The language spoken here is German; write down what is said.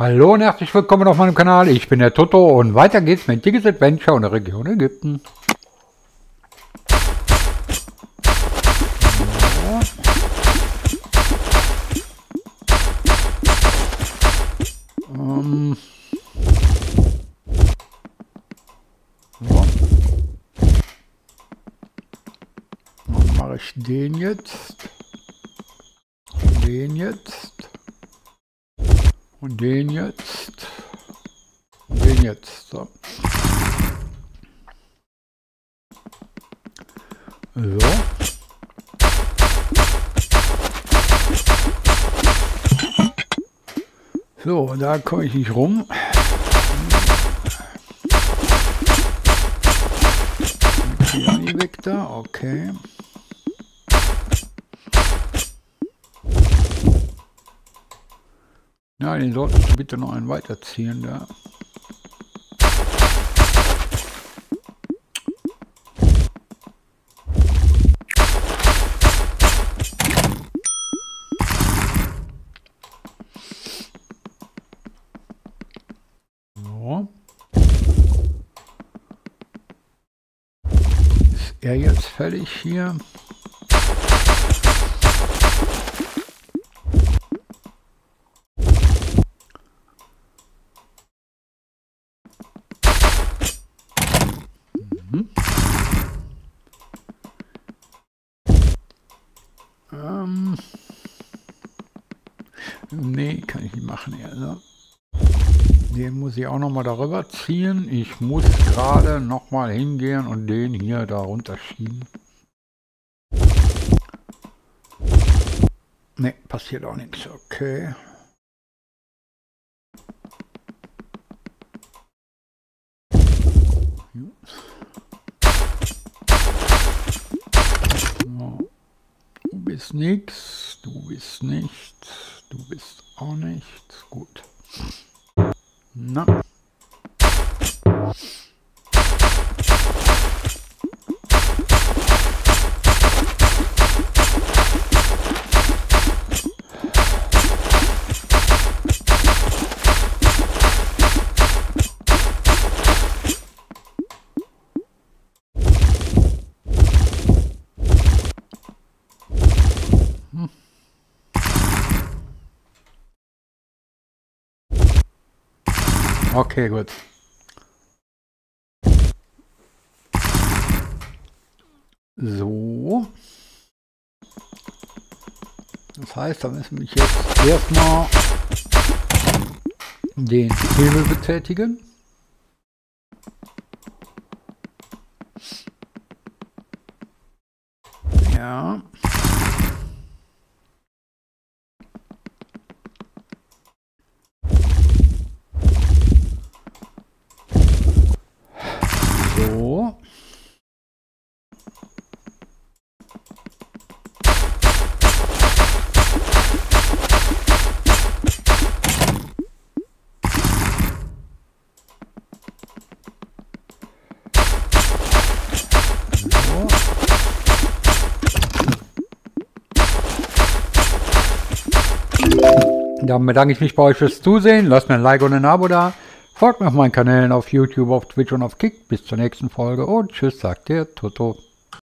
Hallo und herzlich willkommen auf meinem Kanal. Ich bin der Toto und weiter geht's mit Diggers Adventure in der Region Ägypten. Ähm. So. Dann mache ich den jetzt. Den jetzt. Und den jetzt. Und den jetzt. So. So. So, da komme ich nicht rum. Da, okay. Ja, den solltest du bitte noch einen weiterziehen da. Ist er jetzt fertig hier? Nee, kann ich nicht machen. Also. Den muss ich auch noch mal darüber ziehen. Ich muss gerade noch mal hingehen und den hier darunter schieben. Ne, passiert auch nichts. Okay. So. Bist nix, du bist nicht, du bist auch nicht. Gut. Na. Okay, gut. So. Das heißt, da müssen wir jetzt erstmal den Hebel betätigen. Ja. Dann bedanke ich mich bei euch fürs Zusehen. Lasst mir ein Like und ein Abo da. Folgt mir auf meinen Kanälen auf YouTube, auf Twitch und auf Kick. Bis zur nächsten Folge und tschüss, sagt der Toto.